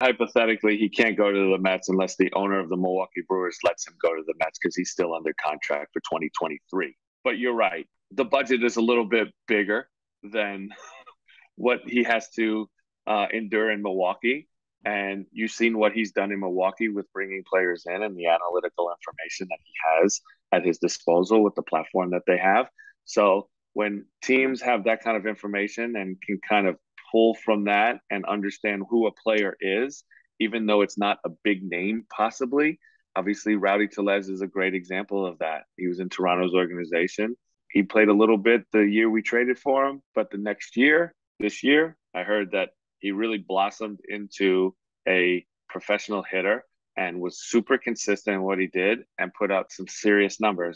hypothetically, he can't go to the Mets unless the owner of the Milwaukee Brewers lets him go to the Mets because he's still under contract for 2023. But you're right. The budget is a little bit bigger than what he has to uh, endure in Milwaukee. And you've seen what he's done in Milwaukee with bringing players in and the analytical information that he has at his disposal with the platform that they have. So when teams have that kind of information and can kind of pull from that and understand who a player is, even though it's not a big name, possibly. Obviously, Rowdy Tellez is a great example of that. He was in Toronto's organization. He played a little bit the year we traded for him, but the next year, this year, I heard that he really blossomed into a professional hitter and was super consistent in what he did and put out some serious numbers.